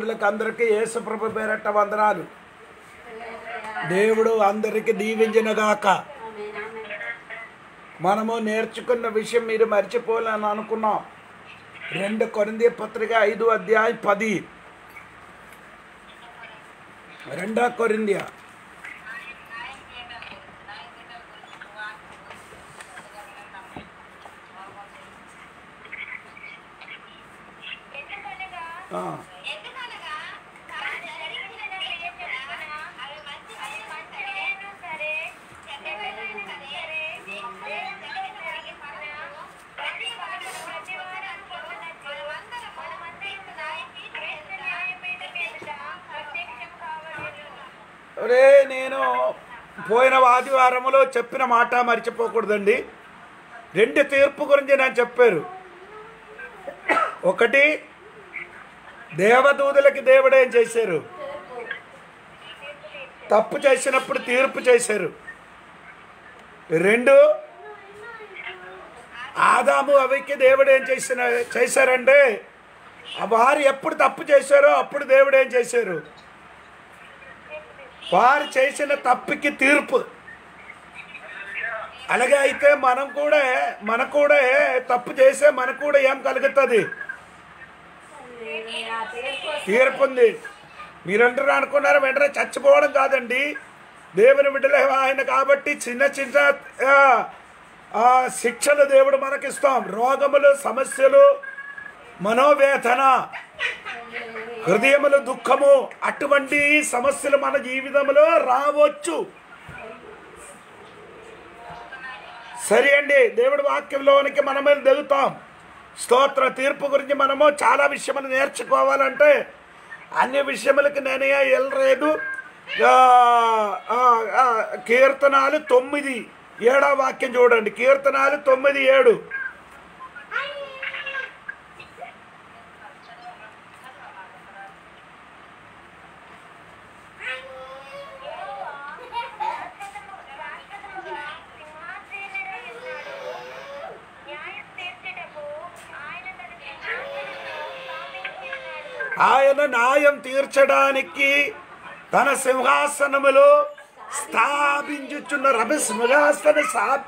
బిడ్డలకు అందరికీ యేసుప్రభు పేరట్ట వందనాలు. దేవుడు అందరికీ దీవించినగాక. మనము నేర్చుకున్న విషయం మీరు మర్చిపోలేని అనుకున్నాం. రెండు కొరింది పత్రిక ఐదు అధ్యాయం పది. రెండో కొరిందియా ఎందుకనగా వారములో చెప్పిన మాట మర్చిపోకూడదండి. రెండు తీర్పు గురించి నేను చెప్పారు. ఒకటి దేవదూతలకి దేవుడు ఏం చేశారు? తప్పు చేసినప్పుడు తీర్పు చేశారు. రెండు ఆదాము అవికి దేవుడు ఏం చేసిన చేశారంటే ఆ వారు ఎప్పుడు తప్పు చేశారో అప్పుడు దేవుడు ఏం చేశారు? వారు చేసిన తప్పుకి తీర్పు. అలాగే అయితే మనం కూడా మన కూడా తప్పు చేసే మనకు కూడా ఏం కలుగుతుంది? తీర్పు ఉంది. మీరంటారు అనుకున్నారు వెంటనే చచ్చిపోవడం కాదండి. దేవుని బిడ్డలే ఆయన కాబట్టి చిన్న చిన్న శిక్షలు దేవుడు మనకిస్తాం. రోగములు సమస్యలు మనోవేదన హృదయములు దుఃఖము అటువంటి సమస్యలు మన జీవితంలో రావచ్చు. సరే అండి. దేవుడి వాక్యంలోనికి మనమే దిగుతాం స్తోత్ర తీర్పు గురించి మనము చాలా విషయములు నేర్చుకోవాలంటే అన్ని విషయములకి నేనే వెళ్ళలేదు కీర్తనాలు తొమ్మిది. ఏడవ వాక్యం చూడండి. కీర్తనాలు తొమ్మిది ఏడు. ఆయన తీర్చడానికి తన సింహాసనములో స్థాపించుచున్న రవి సింహాసన స్థా-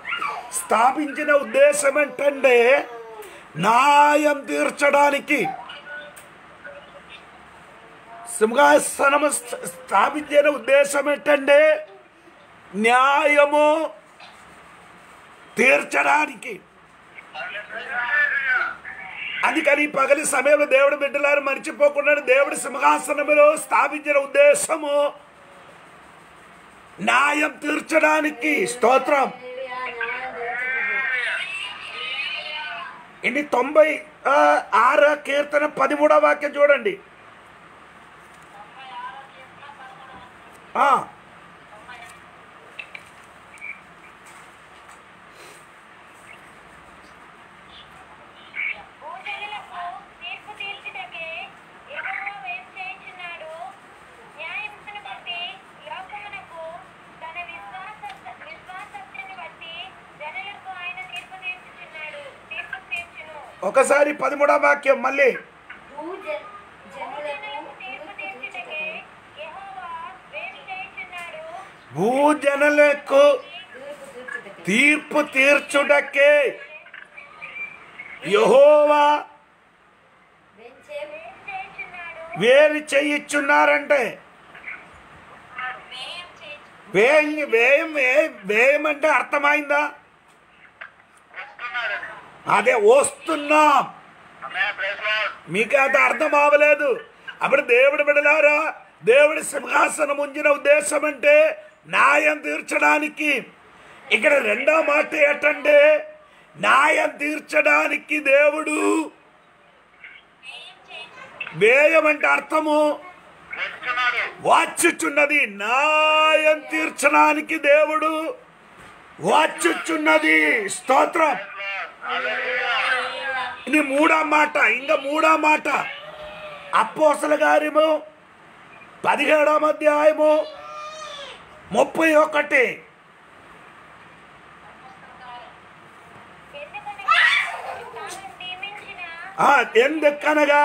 స్థాపించిన ఉద్దేశం ఏంటంటే న్యాయం తీర్చడానికి సింహాసనము స్థాపించిన ఉద్దేశం ఏంటంటే న్యాయము తీర్చడానికి. అందుకని పగలి సమయంలో దేవుడు బిడ్డలారు మర్చిపోకుండా దేవుడి సింహాసనంలో స్థాపించిన ఉద్దేశము న్యాయం తీర్చడానికి. స్తోత్రం. ఇన్ని తొంభై ఆరు కీర్తన పదిమూడో వాక్యం చూడండి. ఒకసారి పదిమూడో వాక్యం మళ్ళీ. భూజనులకు తీర్పు తీర్చుటకే యెహోవా వేం చేయుచున్నాడు భూజనులకు తీర్పు తీర్చుటకే యహోవా వేం చేయుచున్నాడు వేరు చేయిచున్నారంటే వేం చేయుచు వ్యయం వ్యయం వ్యయం- వ్యయం అంటే అర్థమైందా అదే వస్తున్నాం. మీకు అది అర్థం అవ్వలేదు. అప్పుడు దేవుడు బిడలారా దేవుడి సింహాసనం ఉంచిన ఉద్దేశం అంటే న్యాయం తీర్చడానికి. ఇక్కడ రెండో మాట ఏంటంటే న్యాయం తీర్చడానికి దేవుడు వ్యయం అంటే అర్థము. వాచుచున్నది న్యాయం తీర్చడానికి దేవుడు. వాచుచున్నది స్తోత్రం. ఇది మూడో మాట ఇంకా మూడో మాట. అప్పోసల గారిము పదిహేడవ అధ్యాయము ముప్పై ఒకటి. ఎందుకనగా?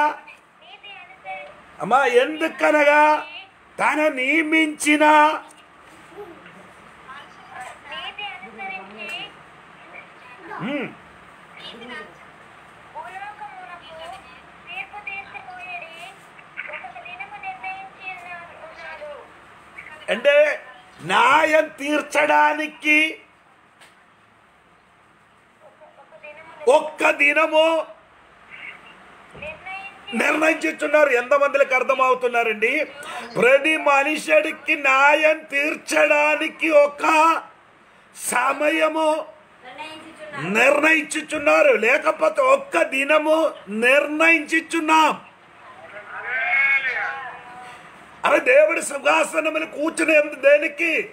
అమ్మా ఎందుకనగా? తన నియమించిన నీతి అంటే న్యాయం తీర్చడానికి ఒక్క దినము నిర్ణయించి నిర్ణయించుతున్నారు ఎంతమందికి అర్థమవుతున్నారండి? ప్రతి మనుషుడికి న్యాయం తీర్చడానికి ఒక సమయము నిర్ణయించుచున్నారు. లేకపోతే ఒక్క దినము నిర్ణయించుచున్నాం. అరే దేవుడి సింహాసనములు కూర్చుని దేనికి?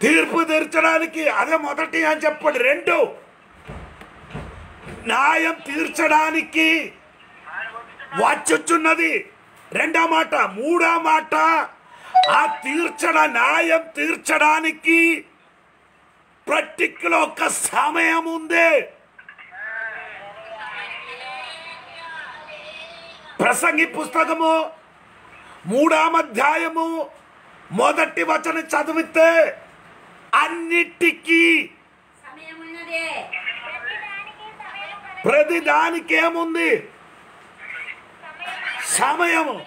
తీర్పు తీర్చడానికి. అదే మొదటి అని చెప్పండి. రెండు. న్యాయం తీర్చడానికి వచ్చుచున్నది. రెండో మాట మూడో మాట ఆ తీర్చడ న్యాయం తీర్చడానికి పర్టిక్యులర్ ఒక సమయం ఉంది. ప్రసంగి పుస్తకము మూడాం అధ్యాయము మొదటి వచనం చదివితే అన్నిటికీ ప్రతిదానికి. ప్రతి దానికి ఏముంది సమయము.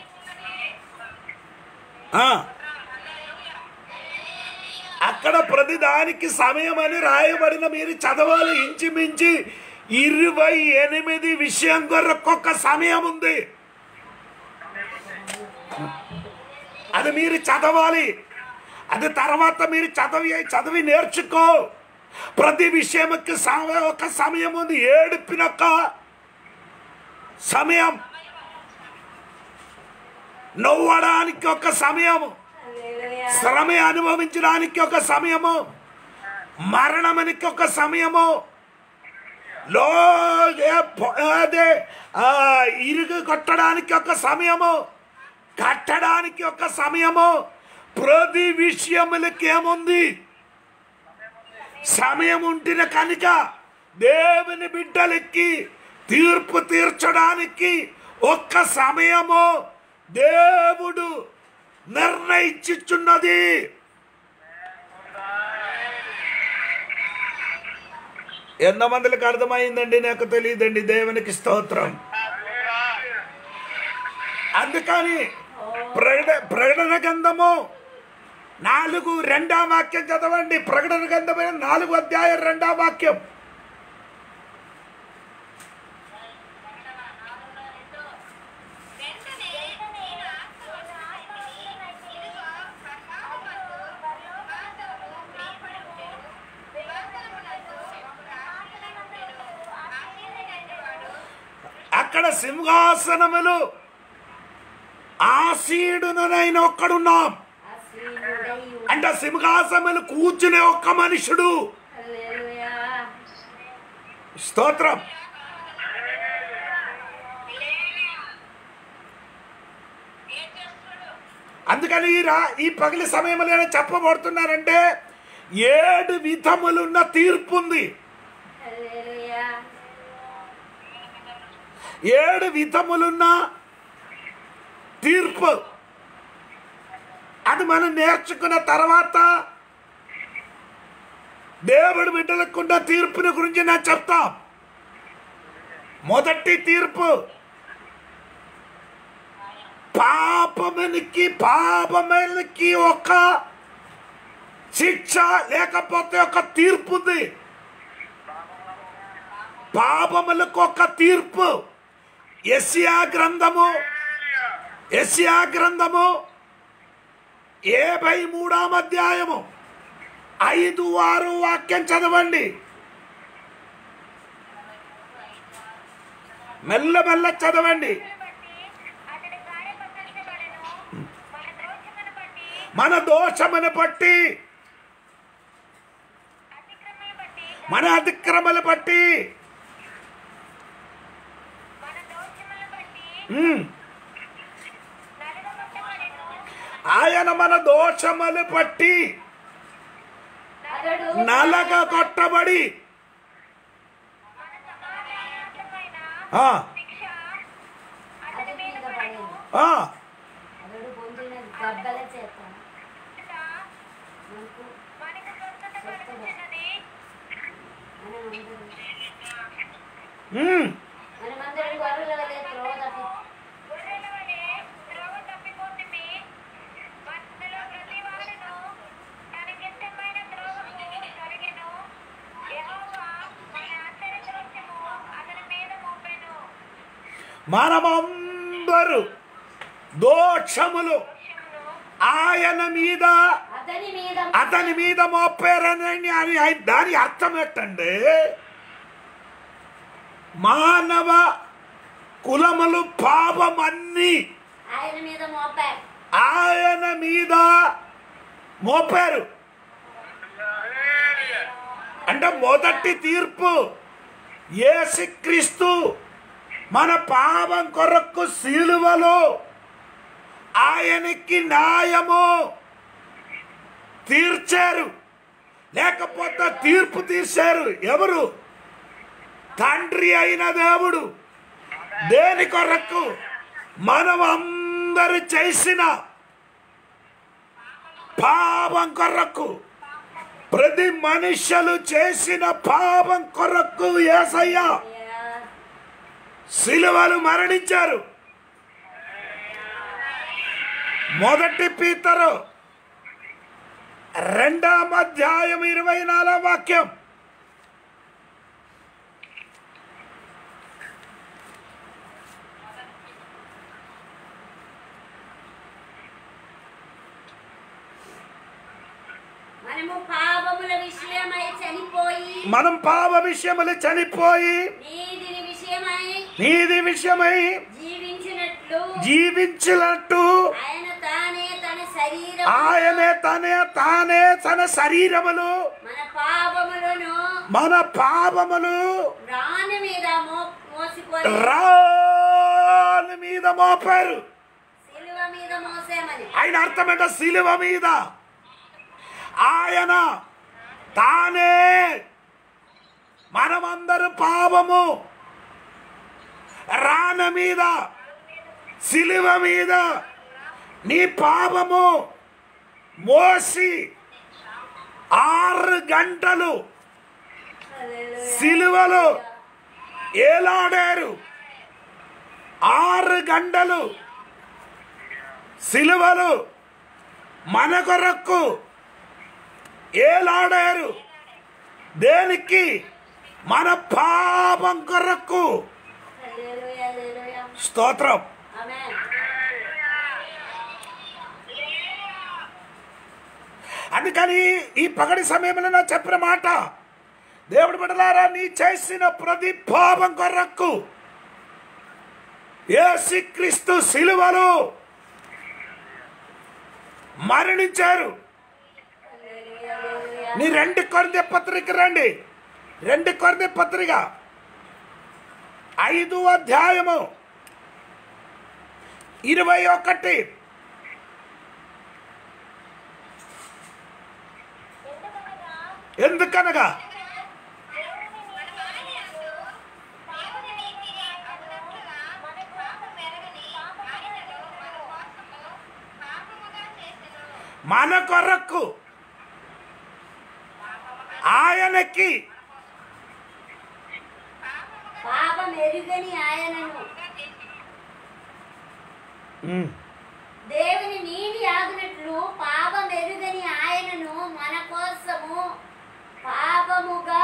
అక్కడ ప్రతి దానికి సమయం అని రాయబడిన మీరు చదవాలి ఇంచుమించి ఇరవై ఎనిమిది విషయం కొరకు సమయం ఉంది అది మీరు చదవాలి. అది తర్వాత మీరు చదివి చదివి నేర్చుకో. ప్రతి విషయంకి సమ- ఒక సమయం ఉంది. ఏడుపినొక్క సమయం. నవ్వడానికి ఒక సమయము శ్రమ అనుభవించడానికి ఒక సమయము. మరణానికి ఒక సమయము. లో అదే ఇరుగు కొట్టడానికి ఒక సమయము. కట్టడానికి ఒక సమయము. ప్రతి విషయములకి ఏముంది? సమయం ఉంటిన కనుక దేవుని బిడ్డలకి తీర్పు తీర్చడానికి ఒక్క సమయము దేవుడు నిర్ణయించుచున్నది. ఎంతమందికి అర్థమైందండి? నాకు తెలియదండి. దేవునికి స్తోత్రం. అందుకని ప్రకట ప్రకటన గంధము నాలుగు రెండో వాక్యం చదవండి. ప్రకటన గంధమైన నాలుగు అధ్యాయం రెండవ వాక్యం. అక్కడ సింహాసనములు ఆసీడునైన ఒక్కడున్నాం. అంటే సింహాసనములు కూర్చునే ఒక్క మనుషుడు. స్తోత్రం అందుకని ఈ రా ఈ పగిలి సమయంలో ఏమైనా చెప్పబడుతున్నారంటే ఏడు విధములున్న తీర్పు ఉంది. ఏడు విధములున్న తీర్పు. అది మనం నేర్చుకున్న తర్వాత దేవుడు బిడ్డలకున్న తీర్పుని గురించి నేను చెప్తాం. మొదటి తీర్పు. పాపమునికి పాపమునికి ఒక శిక్ష లేకపోతే ఒక తీర్పు ఉంది. పాపములకు ఒక తీర్పు. ఎస్యా గ్రంథము ఎస్యా గ్రంథము ఏభై మూడాం అధ్యాయము. ఐదు ఆరు వాక్యం చదవండి. మెల్లమెల్ల చదవండి. మన దోషమును బట్టి మన అతిక్రమలు బట్టి మన దోషములను బట్టి ఉమ్, నలుగగొట్టబడెను. ఆయన మన దోషములు అతడు నలగ కొట్టబడి మన సమాధానార్థమైన ఆ, శిక్ష అతడి మీద పడెను. ఆ, గబ్బల చేత మనకు మనకు స్వస్థత కలుగుతున్నది మనమందరం ఉమ్. మనమందరం గొర్రెల వలె త్రోవ తప్పి గొర్రెల వలె త్రోవ తప్పిపోతుంది మనలో ప్రతి వాడును తనకిష్టమైన త్రోవకు కలిగెను యెహోవా మన అందరి దోషము అతని మీద మోపెను మనమందరూ దోషములు ఆయన మీద అతని మీద మోపారని అని దాని అర్థం ఏంటంటే మానవ కులములు పాపమన్నీ ఆయన మీద మోపారు. ఆయన మీద మోపారు. అంటే మొదటి తీర్పు యేసుక్రీస్తు మన పాపం కొరకు శిలువలో ఆయనకి న్యాయము తీర్చారు. లేకపోతే తీర్పు తీర్చారు ఎవరు? తండ్రి అయిన దేవుడు. దేని కొరకు? మనం అందరు చేసిన పాపం కొరకు. ప్రతి మనుషులు చేసిన పాపం కొరకు ఏసయ్యా. శిలువలు మరణించారు. మొదటి పీతరు. రెండవ అధ్యాయం ఇరవై నాలుగు వాక్యం. మనం పాప విషయములు చనిపోయి నీది విషయమై జీవించినట్లు జీవించినట్టు ఆయన తానే తన తనే శరీరములు మన పాపములు రాణి మీద మోపారు. ఆయన అర్థమేంట శిలువ మీద. ఆయన తానే మనమందరు పాపము. రాన మీద శిలువ మీద నీ పాపము మోసి ఆరు గంటలు సిలువలో ఏలాడారు. ఆరు గంటలు సిలువలు మన కొరకు ఏలాడారు. దేనికి? మన పాపం కొరకు. స్తోత్రం. అందుకని ఈ పగడి సమయంలో నా చెప్పిన మాట దేవుడు బిడ్డలారా నీ చేసిన ప్రతి పాపం కొరకు యేసుక్రీస్తు సిలువలు మరణించారు. నీ రెండు కొరింథీ పత్రిక రండి. రెండు కొరింథీ పత్రిక. ఐదు అధ్యాయము. ఇరవై ఒకటి. ఎందుకనగా? మన కొరకు. ఆయనకి ఆయనను మన కోసము పాపముగా చేసెను. మన కొరకు ఆయనకి పాపం ఎరుగని ఆయనను. దేవుని నీతి ఆగినట్లు పాపం ఎరుగని ఆయనను మన కోసము పాపముగా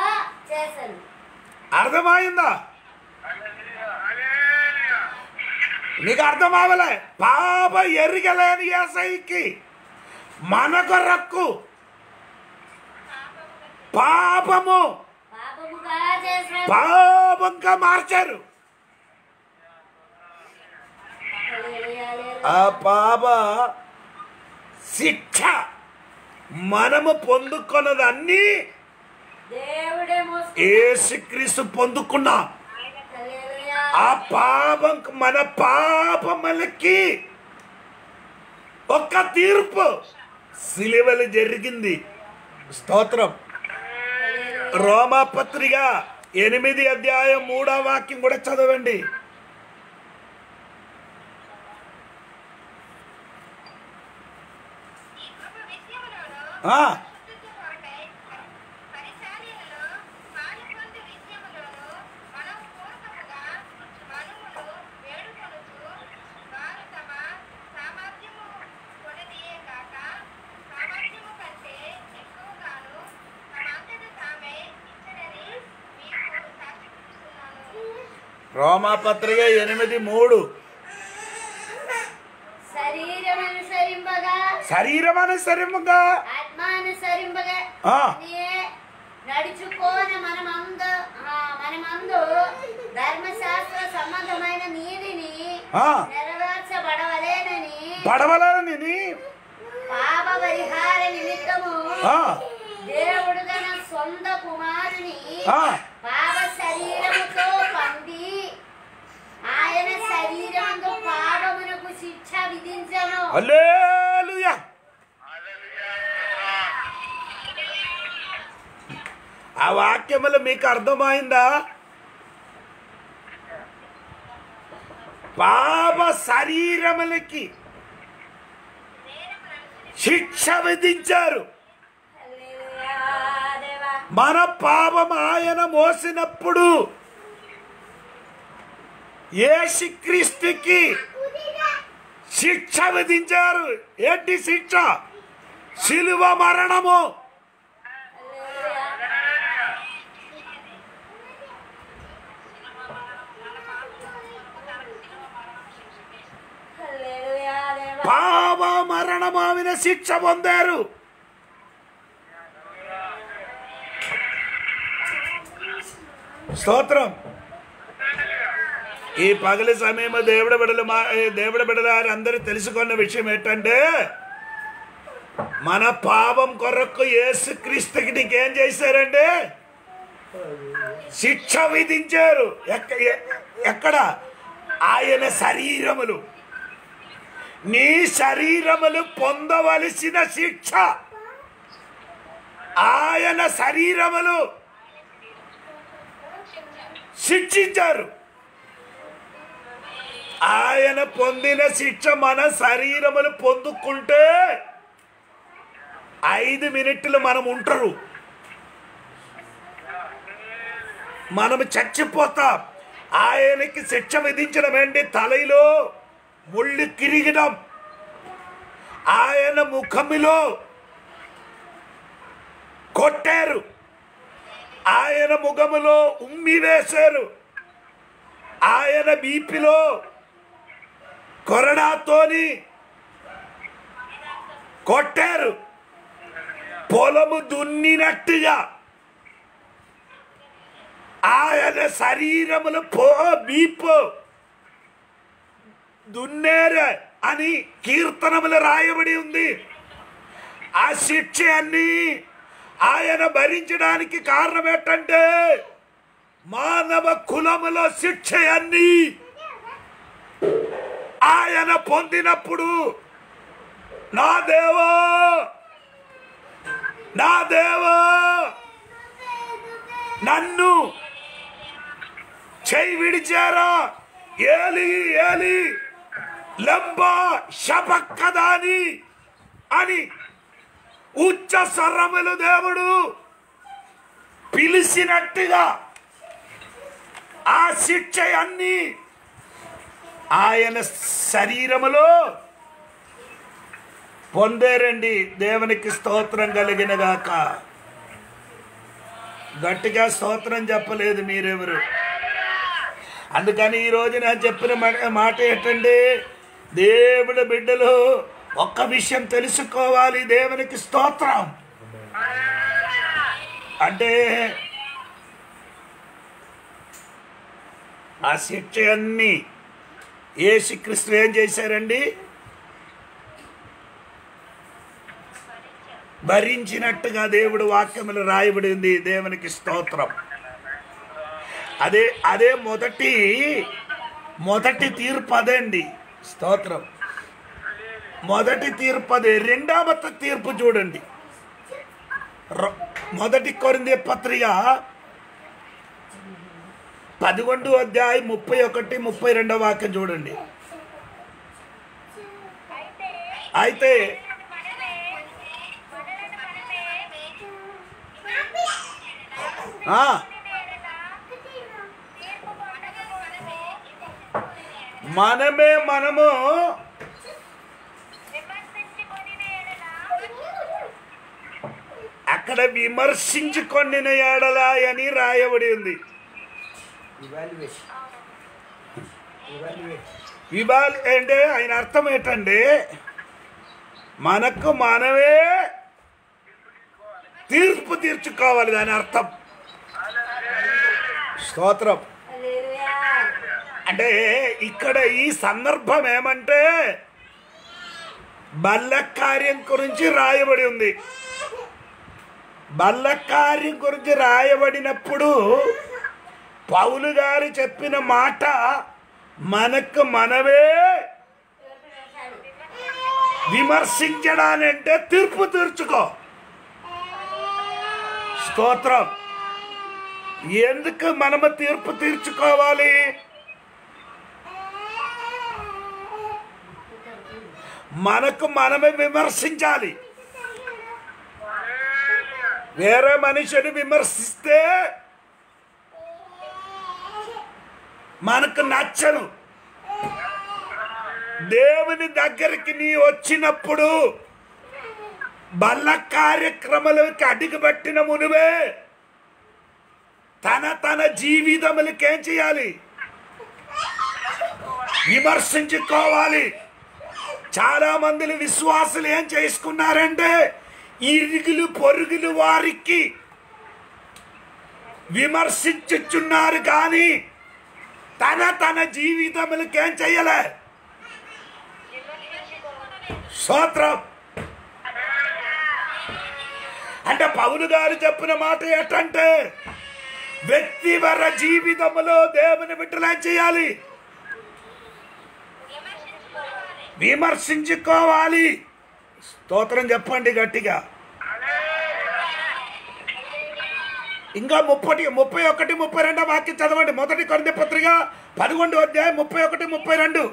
చేసను అర్థమైందా? నీకు అర్థం అవలే పాప ఎరిగలేని ఏసైకి మన కొరకు పాపము చేశాను. పాపంగా మార్చారు. ఆ పాప శిక్ష మనము పొందుకున్నదన్నీ ఏసుక్రీస్తు పొందుకున్నా. ఆ పాపం మన పాపములకి ఒక్క తీర్పు సిలువలు జరిగింది స్తోత్రం రోమాపత్రిక ఎనిమిది అధ్యాయం మూడో వాక్యం కూడా చదవండి. ఆ. రోమాపత్రిక ఎనిమిది మూడు. శరీరం అనుసరింపగా నడుచుకోన మనమందు మనమందు ధర్మశాస్త్ర సంబంధమైన నీతిని. నెరవేర్చబడవలేనని పడవలని పాప పరిహార నిమిత్తము. దేవుడు తన సొంత కుమారుని ఆ. పాప శరీరముతో పంపి ఆయన శరీరముతో పాపమునకు శిక్ష విధించను హల్లెలూయా ఆ వాక్యములు మీకు అర్థమైందా? పాప శరీరములకి శిక్ష విధించారు. హల్లెలూయా, దేవా. మన పాపం ఆయన మోసినప్పుడు యేసుక్రీస్తుకి శిక్ష విధించారు. ఏంటి శిక్ష? శిలువ మరణము. పాప మరణము ఆమెన శిక్ష పొందారు. స్తోత్రం. ఈ పగలి సమయం దేవుడ బిడలు మా దేవుడ బిడలు తెలుసుకున్న విషయం ఏంటంటే మన పాపం కొరకు యేసుక్రీస్తుకి నీకేం చేశారండి? శిక్ష విధించారు. ఎక్క- ఎ- ఎక్కడ? ఆయన శరీరములు. నీ శరీరములు పొందవలసిన శిక్ష. ఆయన శరీరములు శిక్షించారు. ఆయన పొందిన శిక్ష మన శరీరములు పొందుకుంటే ఐదు మినిట్లు మనం ఉంటారు. మనం చచ్చిపోతాం. ఆయనకి శిక్ష విధించడం ఏంటి తలలో ముళ్ళు కిరిగడం ఆయన ముఖములో కొట్టారు. ఆయన ముఖములో ఉమ్మి వేశారు. ఆయన బీపీలో కొరడాతోని కొట్టారు. పొలము దున్నినట్టుగా ఆయన శరీరములు పో బీపు దున్నేరు అని కీర్తనములు రాయబడి ఉంది. ఆ శిక్ష అన్ని ఆయన భరించడానికి కారణం ఏంటంటే మానవ కులములో శిక్ష అన్ని ఆయన పొందినప్పుడు నా దేవా నా దేవా నన్ను చేయి విడిచారా? ఏలి ఏలి లంబా శపక్కదాని అని ఉచ్చ స్వరములు దేవుడు పిలిచినట్టుగా ఆ శిక్ష అన్నీ ఆయన శరీరములో పొందేరండి దేవునికి స్తోత్రం కలిగిన గాక గట్టిగా స్తోత్రం చెప్పలేదు మీరెవరు. అందుకని ఈరోజు నేను చెప్పిన మాట- మాట ఏంటండి దేవుడు బిడ్డలు ఒక్క విషయం తెలుసుకోవాలి దేవునికి స్తోత్రం. అంటే ఆ శిక్ష అన్ని యేసుక్రీస్తు ఏం చేశారండి? భరించినట్టుగా దేవుడు వాక్యములు రాయబడింది. దేవునికి స్తోత్రం. అదే అదే మొదటి మొదటి తీర్పు అదే అండి స్తోత్రం. మొదటి తీర్పు అదే. రెండవ తీర్పు చూడండి. రొ- మొదటి కొరిందే పత్రిక పదకొండు అధ్యాయ ముప్పై ఒకటి ముప్పై రెండవ వాక్యం చూడండి. అయితే మనమే మనము అక్కడ విమర్శించుకొని ఏడలా అని రాయబడి ఉంది. ఇవాల్ అంటే ఆయన అర్థం ఏంటంటే మనకు మనమే తీర్పు తీర్చుకోవాలి దాని అర్థం. స్తోత్రం. అంటే ఇక్కడ ఈ సందర్భం ఏమంటే బల్ల కార్యం గురించి రాయబడి ఉంది. బల్ల కార్యం గురించి రాయబడినప్పుడు పౌలు గారు చెప్పిన మాట మనకు మనమే విమర్శించడానంటే తీర్పు తీర్చుకో. స్తోత్రం. ఎందుకు మనము తీర్పు తీర్చుకోవాలి? మనకు మనమే విమర్శించాలి. వేరే మనిషిని విమర్శిస్తే మనకు నచ్చను. దేవుని దగ్గరికి నీ వచ్చినప్పుడు బల్ల కార్యక్రమాలకి అడుగుపెట్టిన మునువే తన తన జీవితములకి ఏం చేయాలి? విమర్శించుకోవాలి. చాలా మంది విశ్వాసులు ఏం చేసుకున్నారంటే ఇరుగులు పొరుగులు వారికి విమర్శించుచున్నారు కానీ తన తన జీవితములకి చెయ్యలే? సోత్రం అంటే పౌలు గారు చెప్పిన మాట ఏంటంటే వ్యక్తివర జీవితంలో దేవుని బిడ్డలు చేయాలి విమర్శించుకోవాలి. స్తోత్రం చెప్పండి గట్టిగా. ఇంకా ముప్పటి ముప్పై ఒకటి ముప్పై రెండో వాక్యం చదవండి. మొదటి కొరింథీ పత్రిక పదకొండు అధ్యాయం ముప్పై ఒకటి ముప్పై రెండు.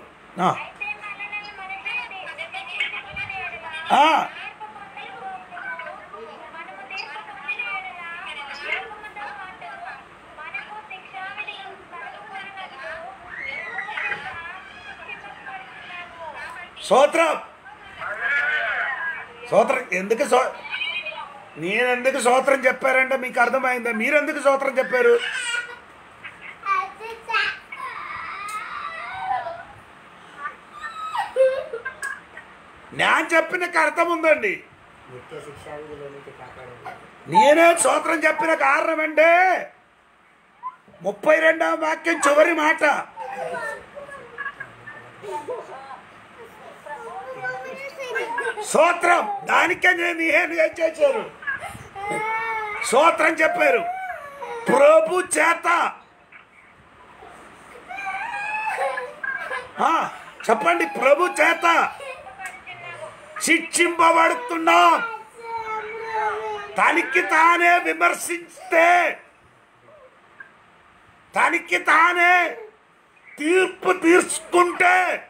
స్తోత్రం స్తోత్రం ఎందుకు సో నేను ఎందుకు చెప్పారంటే మీకు అర్థమైందా? మీరు ఎందుకు చెప్పారు? నేను చెప్పిన అర్థం ఉందండి. నేనే సూత్రం చెప్పిన కారణం అంటే ముప్పై రెండవ వాక్యం చివరి మాట. సూత్రం దానికే నేను ఏం ఏం సూత్రం చెప్పారు. ప్రభు చేత. చెప్పండి ప్రభు చేత. శిక్షింపబడుతున్నాం. తనకి తానే విమర్శిస్తే తనకి తానే తీర్పు తీర్చుకుంటే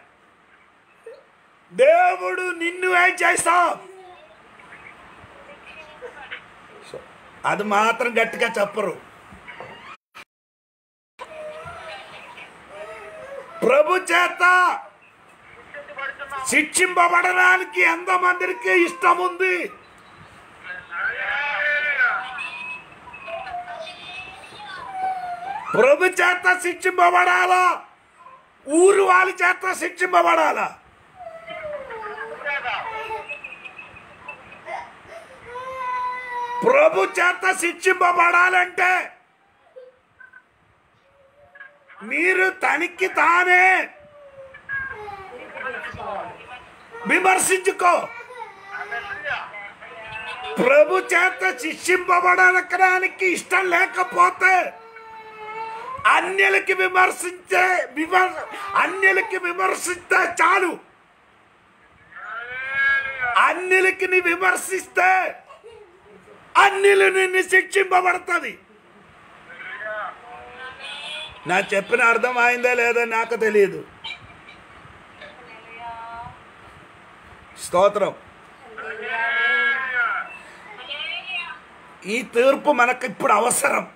దేవుడు నిన్ను ఏం చేస్తాం. అది మాత్రం గట్టిగా చెప్పరు. ప్రభు చేత శిక్షింపబడడానికి ఎంతమందికి ఇష్టం ఉంది ప్రభు చేత శిక్షింపబడాలా? ఊరు వాళ్ళ చేత శిక్షింపబడాలా? ప్రభు చేత శిక్షింపబడాలంటే మీరు తనకి తానే విమర్శించుకో. ప్రభు చేత శిక్షింపబడడానికి ఇష్టం లేకపోతే అన్యులకి విమర్శించే విమర్ అన్యులకి విమర్శిస్తే చాలు. అన్యులకి విమర్శిస్తే అన్నిలు నిన్ను శిక్షింపబడుతుంది. నా చెప్పిన అర్థం అయిందా లేదో నాకు తెలియదు. స్తోత్రం. ఈ తీర్పు మనకు ఇప్పుడు అవసరం.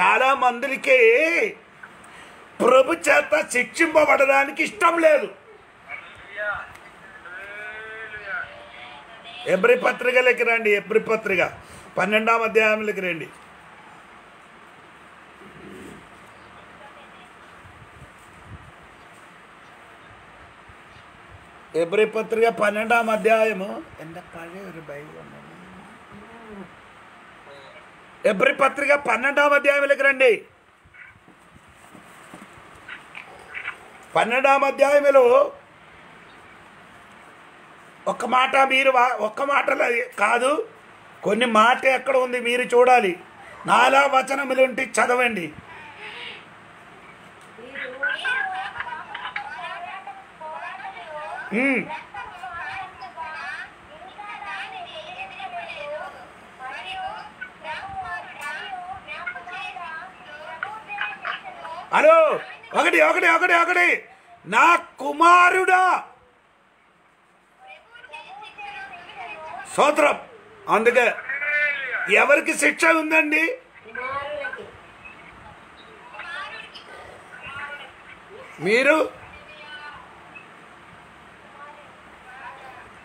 చాలా మందికి ప్రభు చేత శిక్షింపబడడానికి ఇష్టం లేదు. ఎబ్రి పత్రికలకి రండి ఎబ్రి పత్రిక. పన్నెండాం అధ్యాయంలోకి రండి. ఎబ్రి పత్రిక పన్నెండవ అధ్యాయము. ఎంత పడే ఎబ్రి పత్రిక పన్నెండాం అధ్యాయంలోకి రండి. పన్నెండవ అధ్యాయంలో ఒక్క మాట మీరు వా- ఒక్క మాటలో కాదు. కొన్ని మాట ఎక్కడ ఉంది మీరు చూడాలి. నాలా వచనములుంటి చదవండి. హలో ఒకటి ఒకటి ఒకటి ఒకటి. నా కుమారుడా. సోత్రం. అందుకే ఎవరికి శిక్ష ఉందండి? మీరు?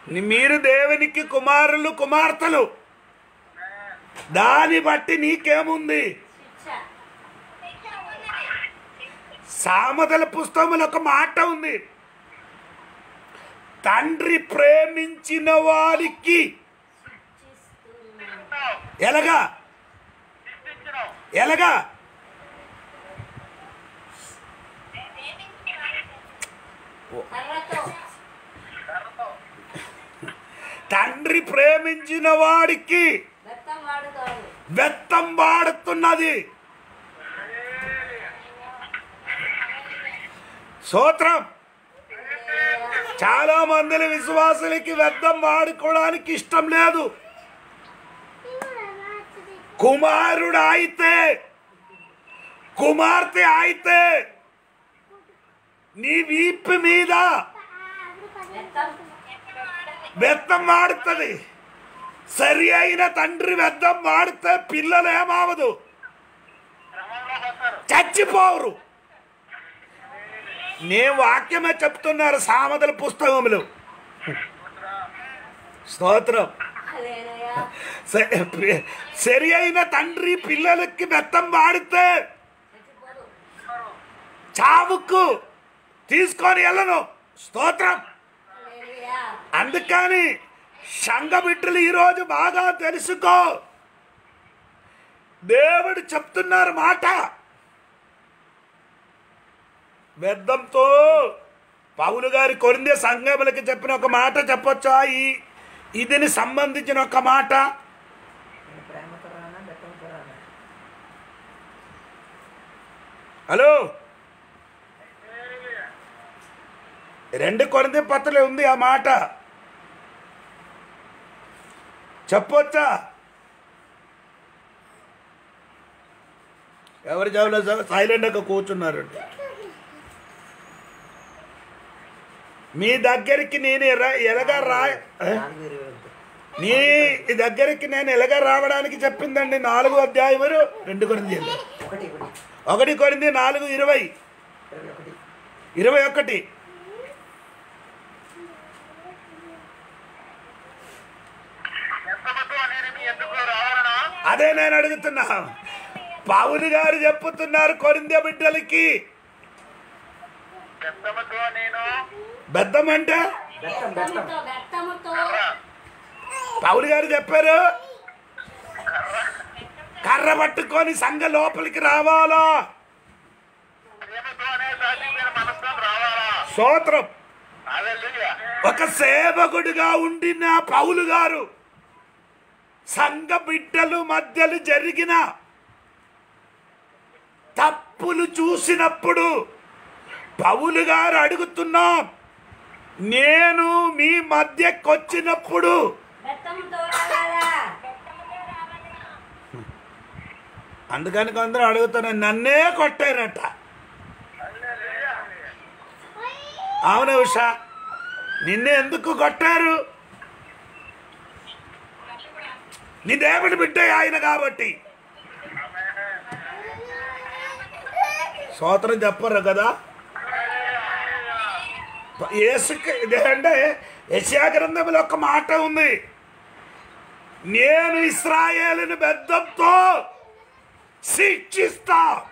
మీరు దేవునికి కుమారులు కుమార్తెలు. దాన్ని బట్టి నీకేముంది? సామతల పుస్తకములు ఒక మాట ఉంది. తండ్రి ప్రేమించిన వారికి ఎలాగా? ఎలాగా? తండ్రి ప్రేమించిన వాడికి బెత్తం వాడుతున్నది. సూత్రం. చాలా మందిని విశ్వాసులకి వ్యర్థం వాడుకోవడానికి ఇష్టం లేదు. కుమారుడు అయితే కుమార్తె అయితే నీ వీపు మీద బెత్తం వాడుతుంది. సరి అయిన తండ్రి బెత్తం వాడితే పిల్లలు ఏమావదు. చచ్చిపోవరు. నేను వాక్యమే చెప్తున్నారు సామతల పుస్తకములు. స్తోత్రం. సరి అయిన తండ్రి పిల్లలకి బెత్తం వాడితే చావుకు తీసుకొని వెళ్ళను. స్తోత్రం. అందుకని సంఘ బిడ్డలు ఈరోజు బాగా తెలుసుకో. దేవుడు చెప్తున్నారు మాట. వ్యర్థంతో పౌలు గారి కొరిందే సంఘములకి చెప్పిన ఒక మాట చెప్పొచ్చా ఈ ఇదిని సంబంధించిన ఒక మాట. హలో? రెండు కొరింది పత్రలు ఉంది ఆ మాట. చెప్పొచ్చా? ఎవరి జవలో సైలెంట్గా కూర్చున్నారండి? మీ దగ్గరికి నేను ఎర- ఎలాగా రా నీ దగ్గరికి నేను ఎలాగా రావడానికి చెప్పిందండి? నాలుగు అధ్యాయం రెండు కొరింది ఒకటి కొరింది నాలుగు ఇరవై. ఇరవై ఒకటి. అదే నేను అడుగుతున్నా. పౌలు గారు చెప్పుతున్నారు కొరింద బిడ్డలకి. బెత్తం బెత్తముతో పౌలు గారు చెప్పారు. కర్ర పట్టుకొని సంఘ లోపలికి రావాలా? సోత్రం. ఒక సేవకుడిగా ఉండిన పౌలు గారు సంఘ బిడ్డలు మధ్యలు జరిగిన తప్పులు చూసినప్పుడు పౌలు గారు అడుగుతున్నాం నేను మీ మధ్యకొచ్చినప్పుడు. అందుకని కొందరు అడుగుతున్నారు నన్నే కొట్టారట. అవును ఉషా? నిన్నే ఎందుకు కొట్టారు? నీ దేవుడి బిడ్డ ఆయన కాబట్టి. స్తోత్రం చెప్పరు కదా? యేసుకి అంటే యశా గ్రంథంలో ఒక మాట ఉంది. నేను ఇస్రాయేలుని బెద్దంతో శిక్షిస్తా.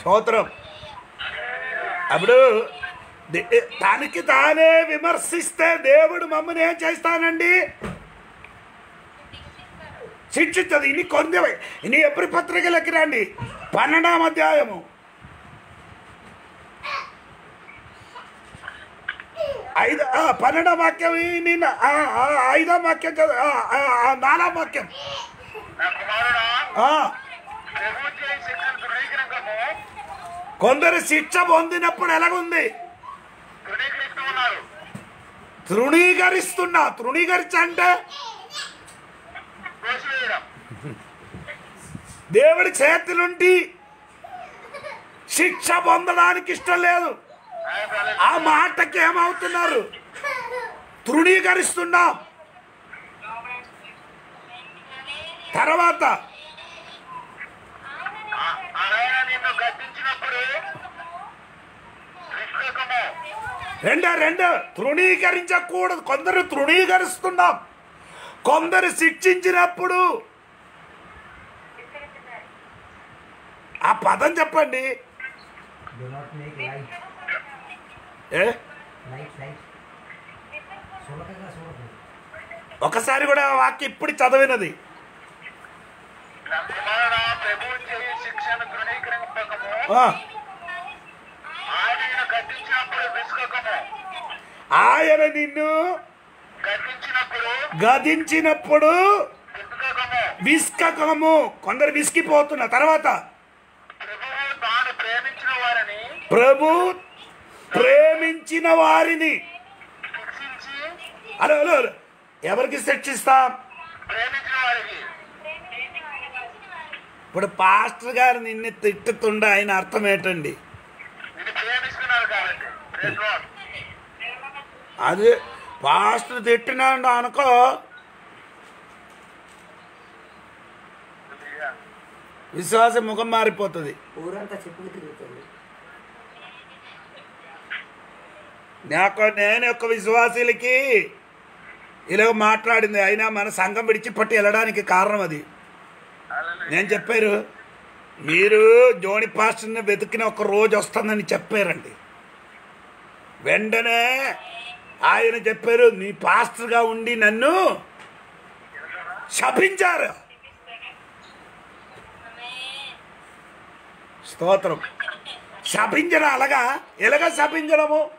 స్తోత్రం. అప్పుడు తనకి తానే విమర్శిస్తే దేవుడు మమ్మల్ని ఏం చేస్తానండి శిక్షిస్తుంది ఇన్ని కొంచెం ఇన్ని ఎప్పుడు పత్రికలకి రండి. పన్నెండాం అధ్యాయము. ఐదు ఆ, పన్నెండాం వాక్యం ఈ నిన్న ఐదాం వాక్యం ఆ, నాలాం వాక్యం. కొందరు శిక్ష పొందినప్పుడు ఎలాగుంది? తృణీకరిస్తున్నా తృణీకరించంటే? తోసివేయడం దేవుడి చేతిలుండి శిక్ష పొందడానికి ఇష్టం లేదు. ఆ మాటకి ఏమవుతున్నారు? తృణీకరిస్తున్నాం. తర్వాత రెండో రెండో. తృణీకరించకూడదు. కొందరు తృణీకరిస్తున్నాం. కొందరు శిక్షించినప్పుడు ఆ పదం చెప్పండి. ఒకసారి కూడా వాక్యం ఇప్పుడు చదివినది. ఆయన నిన్ను గద్దించినప్పుడు విసుకకము ఆయన నిన్ను గద్దించినప్పుడు గదించినప్పుడు విసుకకము విస్కకము కొందరు విసిగిపోతున్న తర్వాత ప్రభువు తాను ప్రేమించిన వారిని ప్రభు ప్రేమించిన వారిని. శిక్షించి హలో. ఎవరికి శిక్షిస్తాం ఇప్పుడు పాస్టర్ గారు నిన్ను తిట్టుతుండ ఆయన అర్థం ఏంటండి. అది పాస్టర్ తిట్టినాడు అనుకో. విశ్వాసం ముఖం మారిపోతుంది. ఊరంతా చెప్పుకు నాకు నేను యొక్క విశ్వాసులకి ఇలా మాట్లాడింది. అయినా మన సంఘం విడిచిపట్టి వెళ్ళడానికి కారణం అది. నేను చెప్పారు మీరు జోని పాస్టర్ని వెతికిన ఒక రోజు వస్తుందని చెప్పారండి. వెంటనే ఆయన చెప్పారు నీ పాస్టర్గా ఉండి నన్ను శపించారు. స్తోత్రం. శపించడం అలాగా? ఎలాగ శపించడము?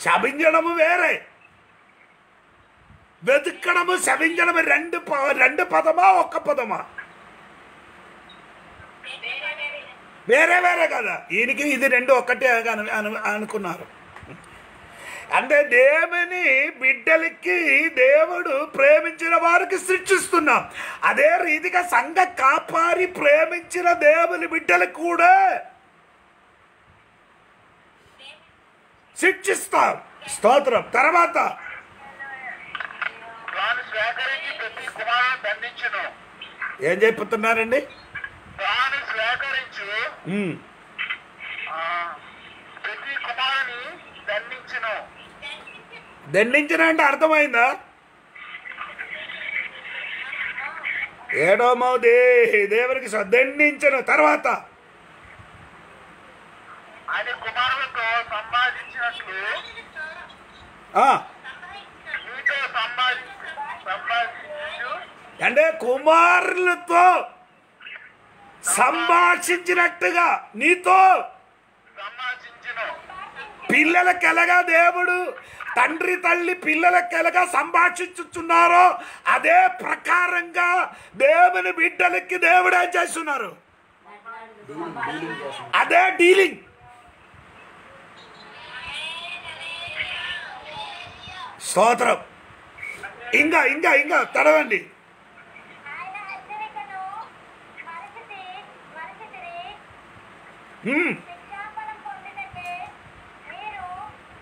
శపించడము వేరే వెతుక్కడము శపించడము రెండు ప- రెండు పదమా ఒక్క పదమా వేరే వేరే కదా ఈయనకి ఇది రెండు ఒక్కటే అను అనుకున్నారు అంటే దేవుని బిడ్డలకి దేవుడు ప్రేమించిన వారికి సృష్టిస్తున్నాం అదే రీతిగా సంఘ కాపారి ప్రేమించిన దేవుని బిడ్డలకు కూడా శిక్షిస్తాం. స్తోత్రం. తర్వాత ఏం చెప్పుతున్నారండి? దండించును. అంటే అర్థమైందా? ఏడోమో దే దేవునికి దండించను. తర్వాత అది కుమారులతో సంపాదించినట్లు ఆ, నీతో సంపాదించు సంపాదించు. అంటే కుమారులతో సంభాషించినట్టుగా నీతో సంభాషించును పిల్లలకి ఎలాగా దేవుడు తండ్రి తల్లి పిల్లలకి ఎలాగా సంభాషించుచున్నారో అదే ప్రకారంగా దేవుని బిడ్డలకి దేవుడు ఏం చేస్తున్నారు? అదే డీలింగ్. స్తోత్రం. ఇంకా ఇంకా ఇంకా తడవండి. ఆయన హెచ్చరికను మరచితి మరచితిరి హ్మ్. శిక్షాఫలం పొందినట్టే మీరు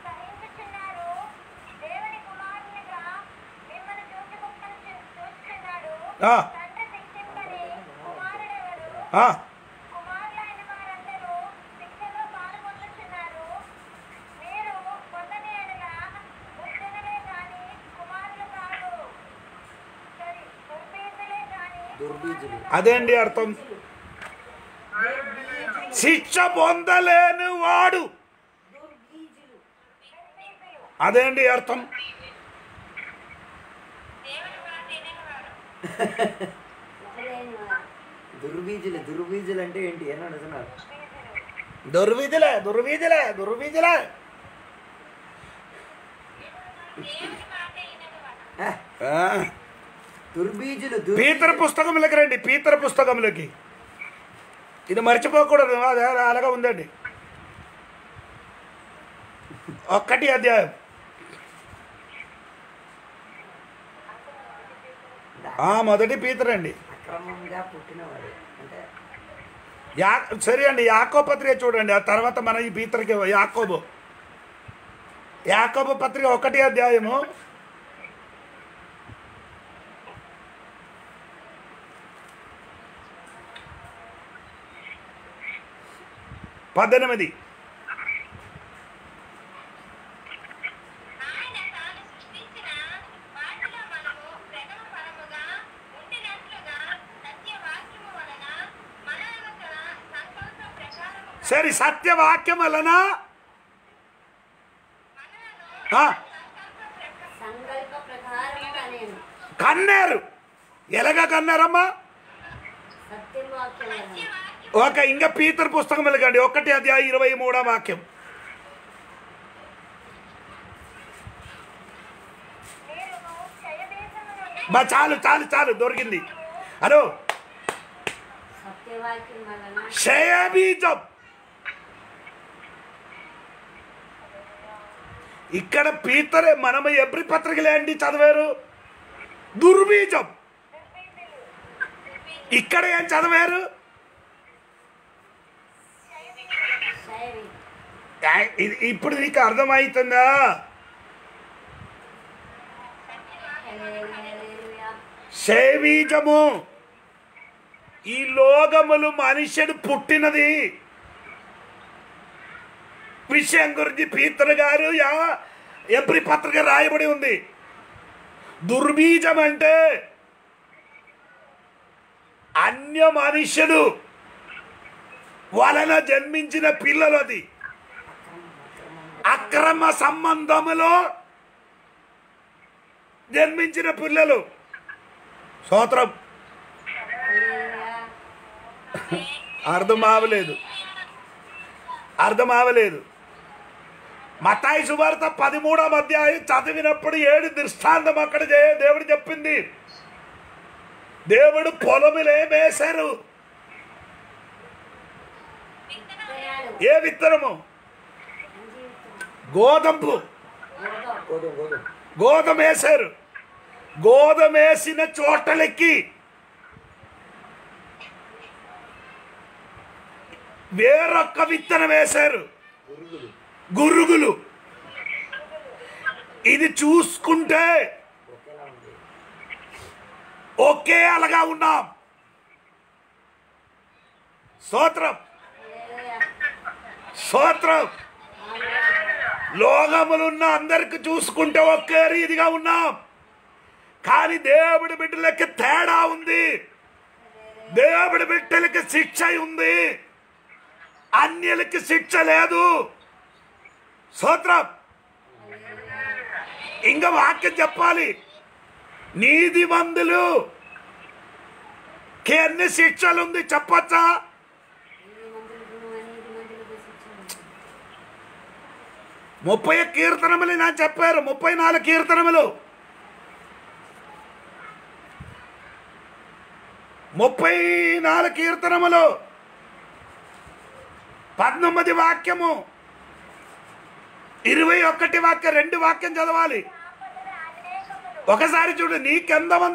సహించుచున్నారు దేవుని కుమారునిగా మిమ్మల్ని చూచుకుంటూ చూస్తున్నాడు ఆ, తండ్రి శిక్షింపని కుమారుడెవడు ఆ, కుమారులైన వారందరూ శిక్షలో పాల్గొంటున్నారు మీరు పొందని ఎడల బుద్ధులే కాని కుమారులు కాదు సరి దుర్బీజులే కాని దుర్బీజులు అదే అండి అర్థం. శిక్ష పొందలేని వాడు. దుర్బీజులు అదే అండి అర్థం. దుర్బీజులు దుర్బీజులు అంటే ఏంటి? అని అడుగుతున్నారు? దుర్విధులే విననివాడు ఆ, ఆ, దుర్బీజులు పీతర పుస్తకములకి రండి పీతర పుస్తకములకి. ఇది మర్చిపోకూడదు అదే అలాగా ఉందండి. ఒక్కటి అధ్యాయం. ఆ మొదటి పీతరండి యా సరే అండి యాకో పత్రిక చూడండి ఆ తర్వాత మన ఈ పీతరకి యాకోబు. యాకోబు పత్రిక ఒకటి అధ్యాయము పద్దెనిమిది ఆయన తాను సృష్టించిన వాటిలో మనము ప్రథమ ఫలముగా ఉండినట్లుగా సత్యవాక్యము వలన మన యొక్క సంకల్ప ప్రకారము సరే సత్యవాక్యం వలన? కన్నారు. ఎలాగ కన్నారమ్మా? ఓకే ఇంకా పీతర్ పుస్తకం వెళ్ళకండి ఒకటి అధ్యాయ ఇరవై మూడో వాక్యం. బా చాలు చాలు చాలు దొరికింది. హలో? క్షయబీజం. ఇక్కడ పీతరే మనము ఎబ్రి పత్రికలే అండి చదివారు? దుర్బీజం. ఇక్కడ ఏం చదివారు శైవి ఆ, ఇది- ఇప్పుడు నీకు అర్థమవుతుందా? సేవీజము ఈ లోకములు మనుషుడు పుట్టినది. విషయం గురించి పీతర్ గారు యా ఎబ్రి పత్రిక రాయబడి ఉంది. దుర్బీజం అంటే అన్య మనుషులు వలన జన్మించిన పిల్లలు అది. అక్రమ సంబంధములో జన్మించిన పిల్లలు. సోత్రం అర్థం ఆవలేదు. అర్థం ఆవలేదు. మతాయి సువార్త పదిమూడవ అధ్యాయం చదివినప్పుడు ఏడు దృష్టాంతం అక్కడ దేవుడు చెప్పింది. దేవుడు పొలములు ఏ విత్తనము? గోధంపు గోధుమ. గోధుమ వేశారు గోధుమ వేసిన చోటలెక్కి వేరొక్క విత్తనం వేశారు గురుగులు. ఇది చూసుకుంటే ఒకే అలాగా ఉన్నాం. స్తోత్రం. స్తోత్రం లోకములున్న అందరికి చూసుకుంటే ఒకే రీతిగా ఉన్నాం. కానీ దేవుడి బిడ్డలకి తేడా ఉంది. దేవుడి బిడ్డలకి శిక్ష ఉంది. అన్యులకి శిక్ష లేదు. సూత్రం ఇంకా వాక్యం చెప్పాలి. నీతి మందులు ఎన్ని శిక్షలు ఉంది చెప్పొచ్చా నీతి మంతులకు అనీతి మంతులకు శిక్ష ముప్పై కీర్తనములు నా చెప్పారు ముప్పై నాలుగు కీర్తనములు. ముప్పై నాలుగు కీర్తనములు. పద్నొమ్మిది వాక్యము. ఇరవై ఒక్కటి వాక్యం రెండు వాక్యం చదవాలి. ఒకసారి చూడు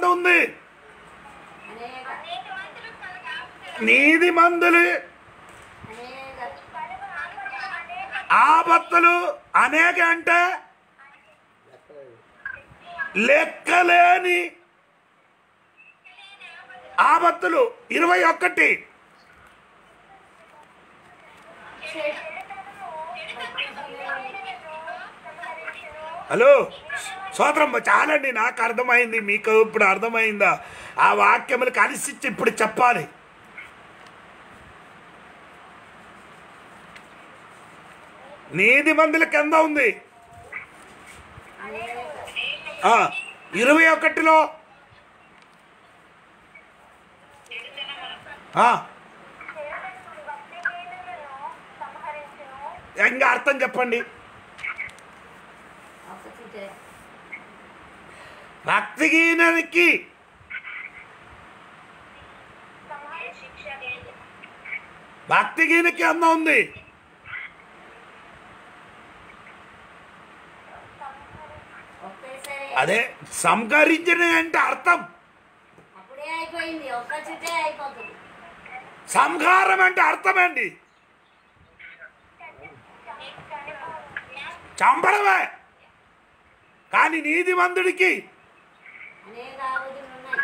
ఉంది? అనేక. మందులు కలగా నీది మందులు అనేక కలుగు ఆపదలు అనేక ఆపత్తులు అనేక అంటే లెక్కలేని ఆపత్తులు. ఇరవై ఒకటి హలో సోదరం చాలండి నాకు అర్థమైంది మీకు ఇప్పుడు అర్థమైందా? ఆ వాక్యములు కలిసి ఇప్పుడు చెప్పాలి. నీది మందుల కింద ఉంది. ఇరవై ఒకటిలో. ఇంకా అర్థం చెప్పండి. భక్తిహీనానికి భక్తిహీనకి అన్న ఉంది ఒకేసారి అదే సంకరించిన అంటే అర్థం. అప్పుడే అయిపోయింది ఒక్క చుట్టే అయిపోతుంది సంహారం అంటే అర్థమేంటి? చంపడమే. కానీ నీతిమంతుడికి అనేక ఆవుదులు ఉన్నాయి.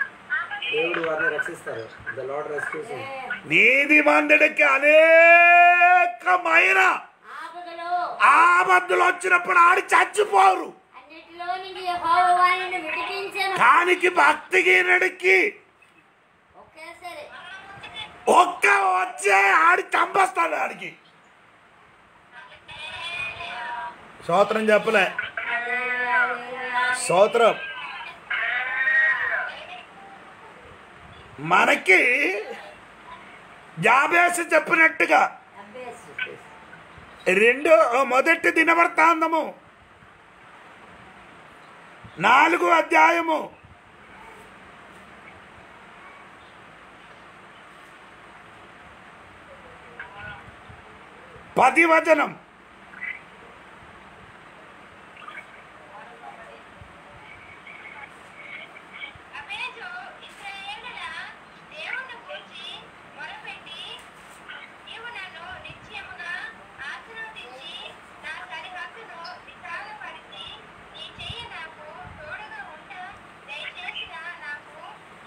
దేవుడు వారిని రక్షిస్తారు. ద లార్డ్ రెస్క్యూస్ ఏ, నీతిమంతుడికి అనేకమైన ఆపదలు వచ్చినప్పుడు ఆడి చచ్చిపోరు. కానికి భక్తిహీనుడికి ఒకేసారి ఒక్క వచ్చే ఆడి చంపేస్తాడు ఆడికి స్తోత్రం చెప్పలే. స్తోత్రం మనకి జాబేసి చెప్పినట్టుగా. రెండు మొదటి దినవర్తాంతము నాలుగు అధ్యాయము. పది వచనం అబేజు ఇశ్రాయేలుల దేవుని గూర్చి మొరపెట్టి, నీవు నన్ను నిశ్చయముగా ఆశీర్వదించి, నా సరిహద్దును విశాలపరిచి, నీ చెయ్యి నాకు తోడుగా ఉంట, దయచేసిన నాకు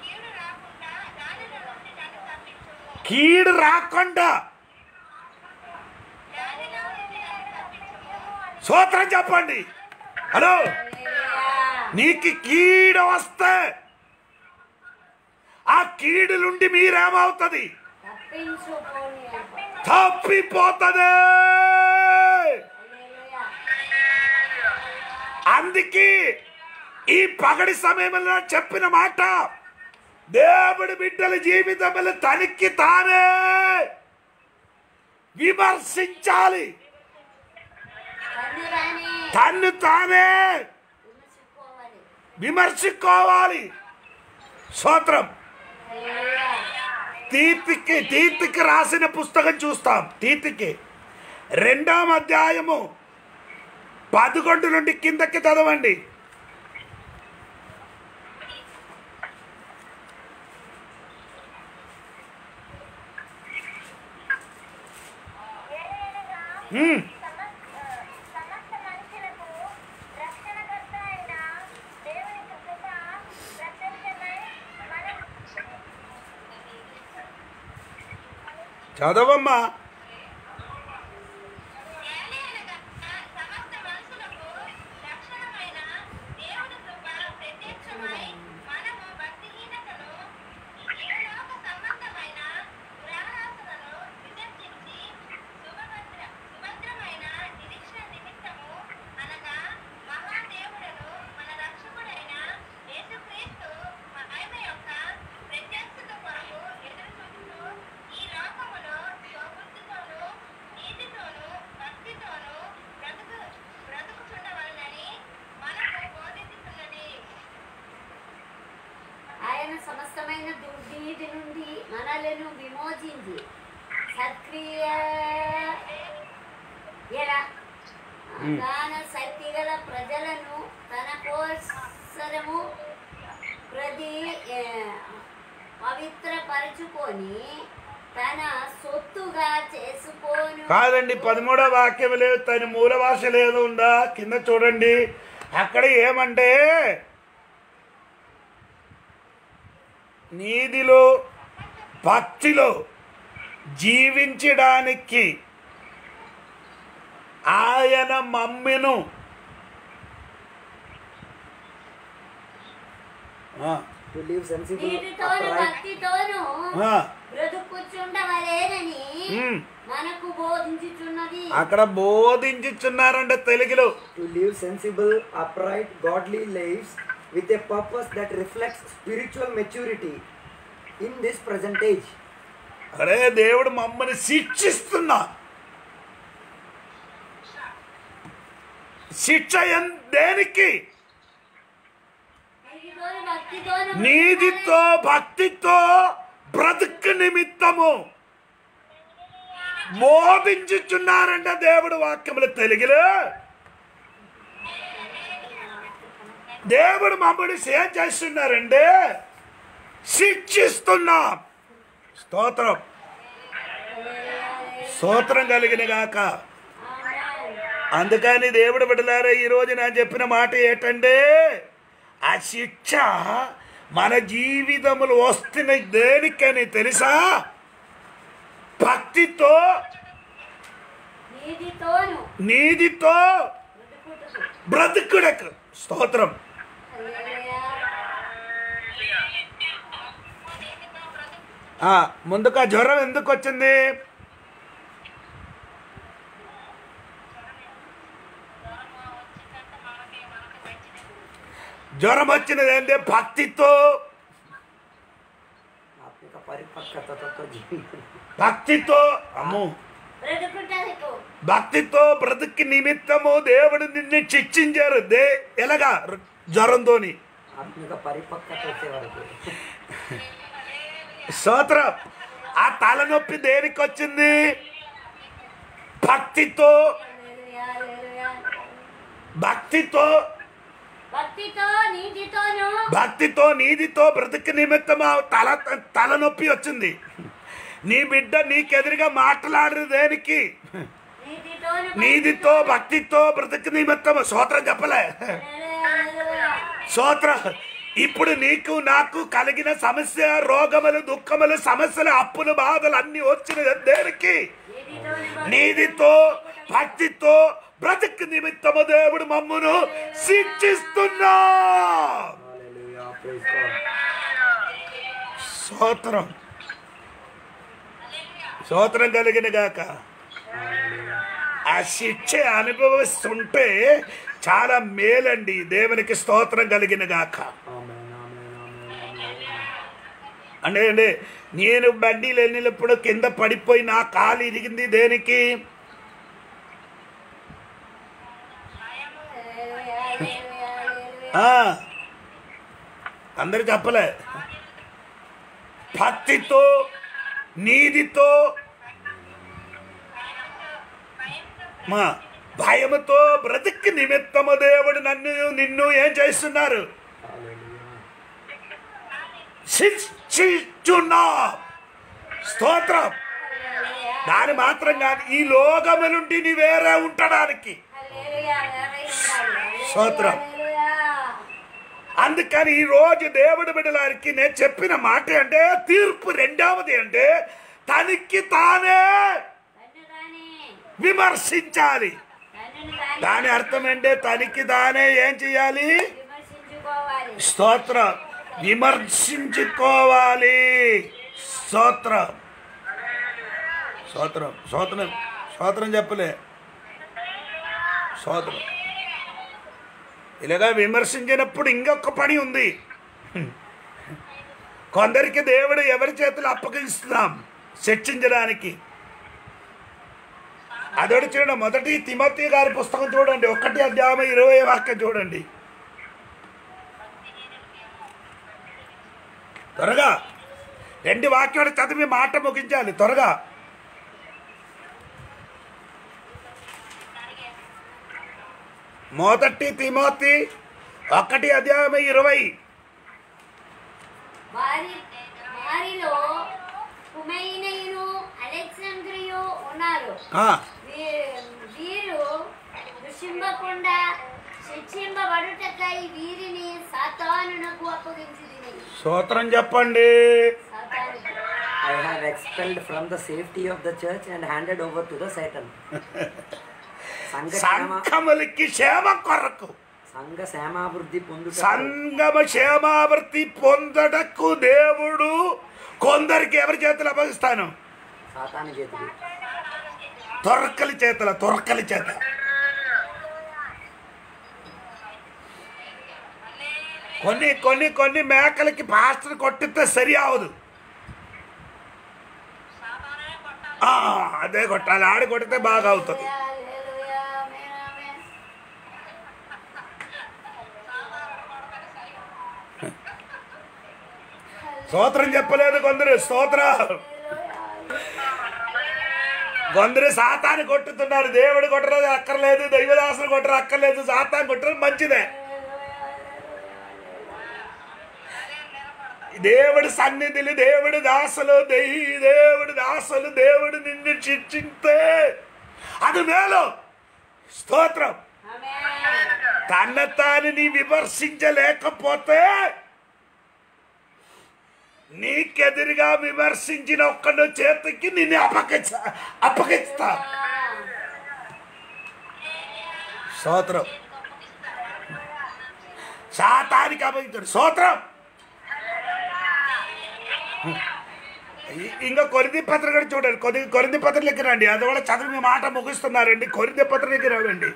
కీడు రాకుండా దానిలో నుండి నన్ను తప్పించుము. కీడు రాకుండా సూత్రం చెప్పండి. హలో? నీకు కీడు వస్తే ఆ కీడు నుండి మీరేమవుతుంది? తప్పిపోతుంది. అందుకే ఈ పగడి సమయంలో చెప్పిన మాట దేవుడి బిడ్డల జీవితంలో తనకి తానే. విమర్శించాలి. తన్ను తానే. విమర్శించుకోవాలి. హల్లెలూయా. తీర్తికి తీర్తికి రాసిన పుస్తకం చూస్తాం. తీర్తికి రెండవ అధ్యాయము పదకొండు నుండి కిందకి చదవండి. మనం చదవమ్మా కోసరము ప్రతి ఏ, పవిత్రపరచుకొని తన సొత్తుగా చేసుకోను. కాదండి పదమూడవ వాక్యం లేదు తన మూల భాష లేదు ఉందా? కింద చూడండి. అక్కడ ఏమంటే నీదిలో భక్తిలో జీవించడానికి ఆయన మమ్మెను టు లివ్ సెన్సిబుల్ అక్కడ బోధించుచున్నారంటే తెలుగులో. To live sensible upright godly lives with a purpose that reflects spiritual maturity in this present age అరే దేవుడు మమ్మల్ని శిక్షిస్తున్నా. శిక్ష దేనికి? నీతితో భక్తితో బ్రతుకు నిమిత్తము. మోపించుచున్నారంట దేవుడు వాక్యములు తెలుగులో. దేవుడు మమ్మల్ని ఏం చేస్తున్నారండి. శిక్షిస్తున్నా. స్తోత్రం. స్తోత్రం కలిగిన గాక. అందుకని దేవుడు బిడ్డలారా ఈరోజు నేను చెప్పిన మాట ఏంటంటే ఆ శిక్ష మన జీవితములు వస్తున్న దేనికని తెలుసా? భక్తితో. నీతితో. బ్రతుకుడకు స్తోత్రం. హల్లెలూయా. ఆ, జ్వరం ఎందుకు వచ్చింది? జ్వరం వచ్చినది ఏంటంటే భక్తితో. ఆత్మిక పరిపక్వతతో జీవించండి భక్తితో. అమ్ము. భక్తితో బ్రతుకి నిమిత్తము దేవుడు నిన్ను శిక్షించారు. దే ఎలాగా? వరకు. స్తోత్రం ఆ తలనొప్పి దేనికి వచ్చింది భక్తితో. భక్తితో భక్తితో నీతితో బ్రతుకు నిమిత్తం తల తలనొప్పి వచ్చింది. నీ బిడ్డ నీకెదురుగా మాట్లాడరు దేనికి? నీతితో భక్తితో. బ్రతుకు నిమిత్తం సోత్రం చెప్పలే. సోత్ర ఇప్పుడు నీకు నాకు కలిగిన సమస్య రోగములు దుఃఖములు సమస్యలు అప్పులు బాధలు అన్ని వచ్చిన దేనికి? నీతితో భక్తితో బ్రతుకు నిమిత్తము దేవుడు మమ్మును శిక్షిస్తున్నా. స్తోత్రం. కలిగిన గాక. ఆ శిక్ష అనుభవిస్తుంటే చాలా మేలండి దేవునికి స్తోత్రం కలిగిన గాక. అంటే నేను బండిలో వెళ్ళినప్పుడు కింద పడిపోయి నా కాలు ఇరిగింది దేనికి హల్లెలూయా, హల్లెలూయా, హల్లెలూయా. ఆ, అందరు చెప్పలే. భక్తితో నీతితో మా భయముతో బ్రతికి నిమిత్తము దేవుడు నన్ను నిన్ను ఏం చేస్తున్నారు? శిక్షిస్తున్నా స్తోత్రం. దాని మాత్రం కాదు ఈ లోకము నుండి నీ వేరే ఉండడానికి స్తోత్రం. అందుకని ఈరోజు దేవుడి బిడ్డలారికి నేను చెప్పిన మాట అంటే తీర్పు రెండవది అంటే తనకి తానే విమర్శించాలి. దాని అర్థం ఏంటంటే తనకి తానే ఏం చేయాలి? స్తోత్రం. విమర్శించుకోవాలి. స్తోత్రం. స్తోత్రం. స్తోత్రం. స్తోత్రం చెప్పలే. స్తోత్రం. ఇలాగా విమర్శించినప్పుడు ఇంకొక పని ఉంది. కొందరికి దేవుడు ఎవరి చేతులు అప్పగిస్తున్నాం? శిక్షించడానికి. అదొకటి చూడండి మొదటి తిమోతి గారి పుస్తకం చూడండి ఒకటి అధ్యాయం ఇరవై వాక్యం చూడండి. త్వరగా. రెండు వాక్యాలు చదివి మాట ముగించాలి త్వరగా. మొదటి తిమోతి ఒకటి అధ్యాయం ఇరవై. వారిలో ఉన్నారు. వీరు శిక్షింపబడుటకై వీరిని సాతానునకు అప్పగించింది స్తోత్రం చెప్పండి. I have expelled from the safety of the church and handed over to the Satan. సంఘములకి క్షేమ కొరకు. సంఘ క్షేమాభివృద్ధి సంగమ క్షేమావృత్తి పొందటకు దేవుడు కొందరికి ఎవరి చేతులు అప్పగిస్తాను? సాతాను చేతులు. తొరకలి చేతుల తొరకలి చేత. కొన్ని కొన్ని కొన్ని మేకలకి పాస్టర్ కొట్టితే సరి అవదు అదే కొట్టాలి. ఆడి కొడితే బాగా అవుతుంది హల్లెలూయా, ఆమేన్, ఆమేన్. స్తోత్రం చెప్పలేదు కొందరు స్తోత్ర కొందరు సాతాన్ని కొట్టుతున్నారు. దేవుడు కొట్టలేదు అక్కర్లేదు దైవదాసులు కొట్టరు అక్కర్లేదు. సాతాన్ని కొట్టరు మంచిదే. దేవుడి సన్నిధిని దేవుడి దాసులు దై- దేవుడి దాసులు దేవుడు నిన్ను శిక్షిస్తే అది మేలు. స్తోత్రం. తన తాను నీ విమర్శించలేకపోతే నీకెదురుగా విమర్శించిన ఒక్కడు చేతికి నిన్ను అపగించ అప్పగిస్తా. స్తోత్రం శాతానికి అప్పగించాడు. స్తోత్రం ఇంకా కొరిది పత్ర కూడా చూడండి. కొద్ది కొరింది పత్రికలకి రండి అది కూడా చదువు మీ మాట ముగిస్తున్నారండి. కొరింది పత్ర రండి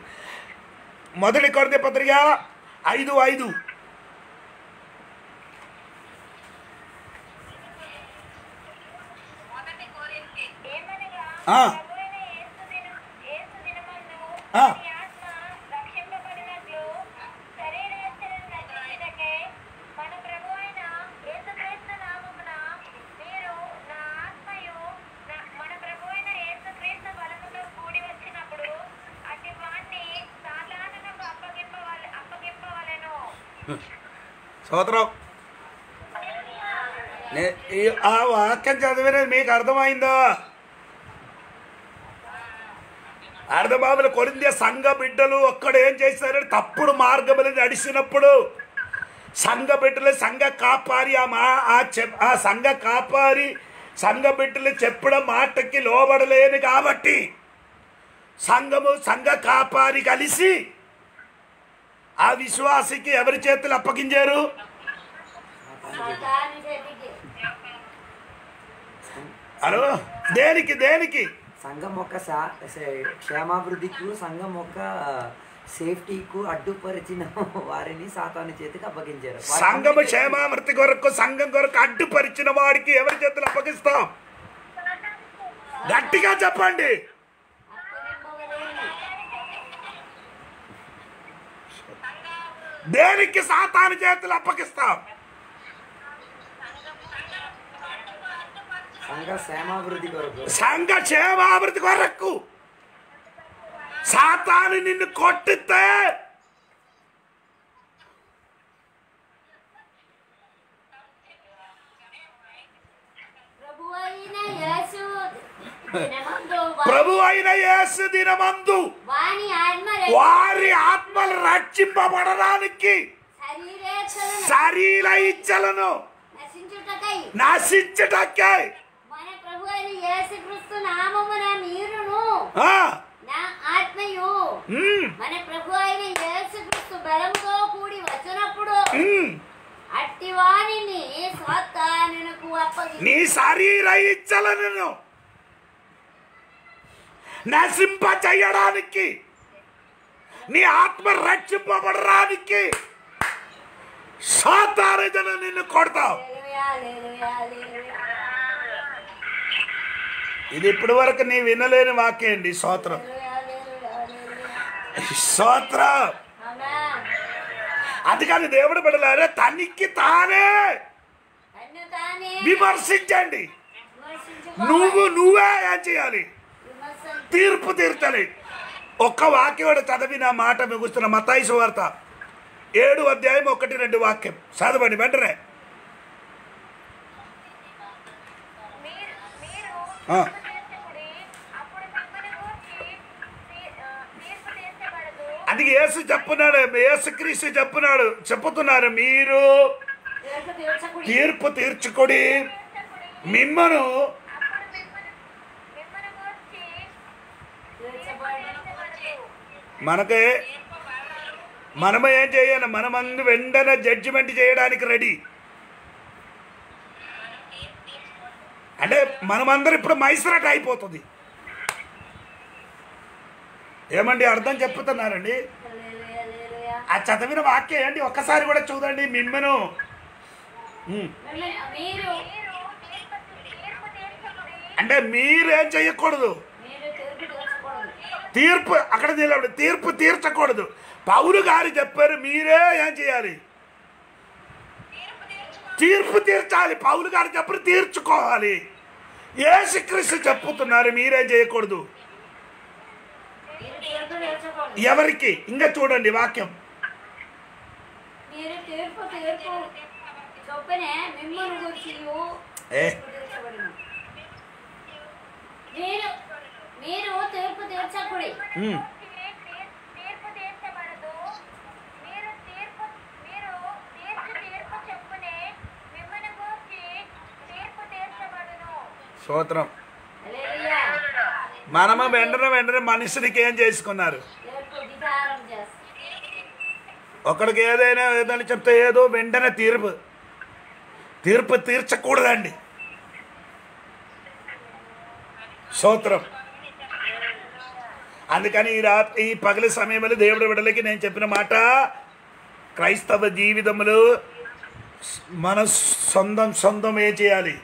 మొదటి కొరింది పత్రిక ఐదు ఐదు ఏమనగా ఆ. ప్రభువైన యేసు దిన- యేసు దినమందు ఆ. మీ ఆత్మ రక్షింపబడినట్లు శరీరేచ్ఛలను నశించుటకై మన ప్రభువైన యేసుక్రీస్తు నామమున మీరు నా ఆత్మయు నా- మన ప్రభువైన యేసుక్రీస్తు బలముతో కూడి వచ్చినప్పుడు అట్టి వాణ్ణి సాతానునకు అప్పగింపవల అప్పగింపవలెను స్తోత్రం నే- ఈ- ఆ వాక్యం చదివినది మీకు అర్థమైందా? అర్థమాములు కొరిందే సంఘ బిడ్డలు ఒక్కడ ఏం చేశారు తప్పుడు మార్గములు నడిచినప్పుడు సంఘ బిడ్డలు సంఘ కాపారి ఆ సంఘ కాపారి సంఘ బిడ్డలు చెప్పడం మాటకి లోబడలేను కాబట్టి సంఘము సంఘ కాపారి కలిసి ఆ విశ్వాసికి ఎవరి చేతులు అప్పగించారు? హలో? దేనికి దేనికి? సంఘం యొక్క సే- క్షేమాభివృద్ధికి సంఘం యొక్క సేఫ్టీకు అడ్డుపరిచిన వారిని సాతాను చేతికి అప్పగించారు. సంఘము క్షేమామృతి కొరకు సంఘం కొరకు అడ్డుపరిచిన వాడికి ఎవరి చేతులు అప్పగిస్తాం? గట్టిగా చెప్పండి. దేనికి సాతాను చేతులు అప్పగిస్తాం? సంఘ క్షేమాభివృద్ధి కొరకు. సాతాను నిన్ను కొట్టితే ప్రభు అయిన యేసు దినమందు వారి ఆత్మలు రక్షింపబడడానికి శరీర ఇచ్చలను నశించుటకై యేసుక్రీస్తు నామమున మీరును. నా ఆత్మయు. ఉమ్, మన ప్రభు అయిన యేసుక్రీస్తు బలంతో కూడి వచ్చినప్పుడు ఉమ్. అట్టి వాణిని స్వతానునకు అప్పగి నీ శరీర ఇచ్చలను నశింప చేయడానికి. నీ ఆత్మ రక్షింపబడడానికి. సాతారజన నిన్ను కొడతావు. ఇది ఇప్పటి వరకు నీ వినలేని వాక్యం అండి స్తోత్రం. స్తోత్రం. అందుకని దేవుడు పెడలారే తనికి తానే. విమర్శించండి. నువ్వు నువ్వే ఏం చేయాలి? తీర్పు తీర్చాలి. ఒక్క వాక్యం చదివిన మాట మిగుస్తున్న మతాయి సువార్త ఏడు అధ్యాయం ఒకటి రెండు వాక్యం. చదవండి వెంటనే. అందుకే యేసు చెప్పున్నాడు యేసుక్రీస్తు చెప్పున్నాడు. చెప్పుతున్నారు మీరు. తీర్పు తీర్చుకొని మిమ్మను మనకే మనము ఏం చేయాలి? మనమందు వెంటనే జడ్జిమెంట్ చేయడానికి రెడీ అంటే మనమందరం ఇప్పుడు మైసరట్ అయిపోతుంది. ఏమండి అర్థం చెప్తున్నారండి? ఆ చదివిన వాక్యం ఏంటి? ఒక్కసారి కూడా చూడండి మిమ్మను. మీరు అంటే మీరేం చేయకూడదు. తీర్పు అక్కడ నిలబడి తీర్పు తీర్చకూడదు. పౌలు గారు చెప్పారు మీరే ఏం చేయాలి? తీర్పు తీర్చాలి. పౌలు గారు చెప్పారు తీర్చుకోవాలి. యేసుక్రీస్తు చెప్పుతున్నారు మీరేం చేయకూడదు. తీర్చకూడదు ఎవరికి? ఇంకా చూడండి వాక్యం. మీరు తీర్పు తీర్పు చొప్పునే మిమ్మల్ని గురించి ఏ. తీర్చబడిన మీరు మీరు తీర్పు తీర్చకుడి ఉమ్. తీర్- తీర్పు తీర్చబడదు మీరు తీర్పు మీరు తీర్చు తీర్పు చెప్పునే మిమ్మల్ని గూర్చి తీర్పు తీర్చబడును స్తోత్రం. మనము వెంటనే వెంటనే మనుషునికి ఏం చేసుకున్నారు? ఒకడికి ఏదైనా ఏదైనా చెప్తే ఏదో వెంటనే తీర్పు. తీర్పు తీర్చకూడదండి. స్తోత్రం. అందుకని ఈ రాత్రి ఈ పగలి సమయంలో దేవుడి విడలకి నేను చెప్పిన మాట క్రైస్తవ జీవితములు మన సొంతం సొంతం ఏం చేయాలి.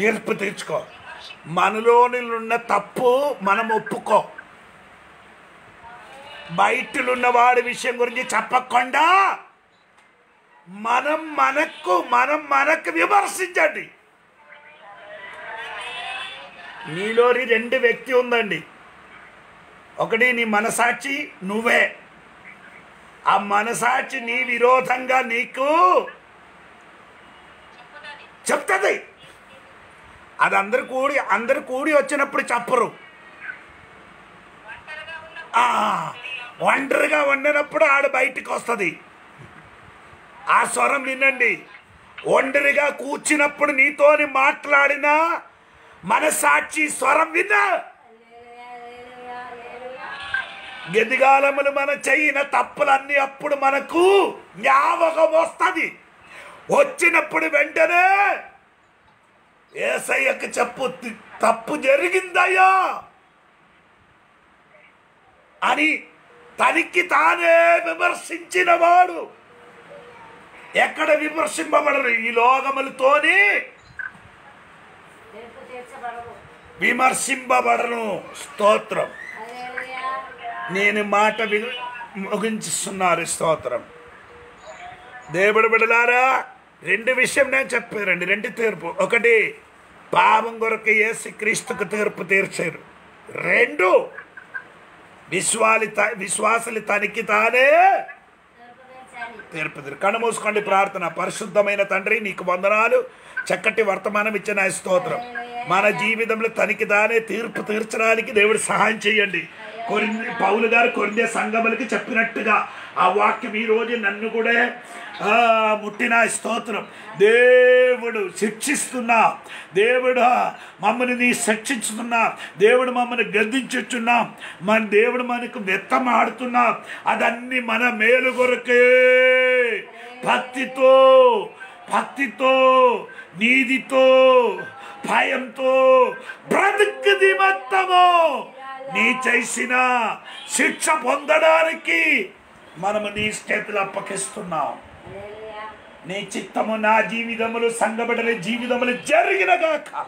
తీర్పు తీర్చుకో. మనలోని ఉన్న తప్పు మనం ఒప్పుకో. బయటలున్న వాడి విషయం గురించి చెప్పకుండా మనం మనకు మనం మనకు విమర్శించండి. నీలోని రెండు వ్యక్తి ఉందండి. ఒకటి నీ మనసాక్షి నువ్వే. ఆ మనసాక్షి నీ విరోధంగా నీకు చెప్తుంది. అది అందరు కూడి అందరు కూడి వచ్చినప్పుడు చెప్పరు. ఒంటరిగా వండినప్పుడు ఆడ బయటికి వస్తుంది. ఆ స్వరం వినండి. ఒంటరిగా కూర్చున్నప్పుడు నీతోని మాట్లాడిన మనసాక్షి స్వరం విన్నా. గదిగాలములు మన చేయిన తప్పులన్నీ అప్పుడు మనకు జ్ఞాపకం వస్తుంది. వచ్చినప్పుడు వెంటనే ఏసయ్యకు చెప్పు తప్పు జరిగిందయ్యా అని తనకి తానే విమర్శించినవాడు ఎక్కడ విమర్శింపబడరు ఈ లోకములతోని? విమర్శింపబడను. స్తోత్రం. నేను మాట వి- ముగించుస్తున్నారు స్తోత్రం. దేవుడు బిడలారా రెండు విషయం నేను చెప్పారండి రెండు తీర్పు. ఒకటి పాపం కొరకు వేసి క్రీస్తుకు తీర్పు తీర్చారు. రెండు విశ్వాలి త- విశ్వాసులు తనకి తానే తీర్పు తీర్పు తీరు కన్ను మూసుకోండి ప్రార్థన. పరిశుద్ధమైన తండ్రి నీకు వందనాలు. చక్కటి వర్తమానం ఇచ్చిన స్తోత్రం. మన జీవితంలో తనకి తానే తీర్పు తీర్చడానికి దేవుడు సహాయం చేయండి. కొన్ని పౌలు గారు కొరిందే సంగములకి చెప్పినట్టుగా ఆ వాక్యం ఈ రోజు నన్ను కూడా ముట్టిన స్తోత్రం. దేవుడు శిక్షిస్తున్నా. దేవుడు మమ్మల్ని నీ శిక్షించుతున్నా దేవుడు మమ్మల్ని గద్దించుచున్నా. మన దేవుడు మనకు వ్యక్తమాడుతున్నా అదన్నీ మన మేలు కొరకే. భక్తితో భక్తితో నీతితో భయంతో బ్రతుకుది మొత్తము. నీ చేసిన శిక్ష పొందడానికి మనము నీ చేతులు అప్పకిస్తున్నాం నీ చిత్తము నా జీవితములు సంగబడని జీవితములు జరిగినగాక.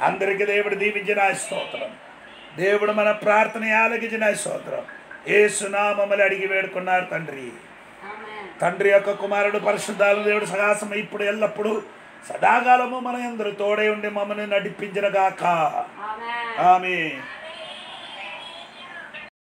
అందరికి దేవుడు దీవించిన స్తోత్రం దేవుడు మన ప్రార్థన ఆలగించిన స్తోత్రం ఏ సునామములు అడిగి వేడుకున్నారు తండ్రి. తండ్రి యొక్క కుమారుడు పరిశుద్ధాలు దేవుడు సహాసం ఇప్పుడు ఎల్లప్పుడు సదాకాలము మన అందరూ తోడే ఉండి మమ్మల్ని నడిపించినగాక. ఆమె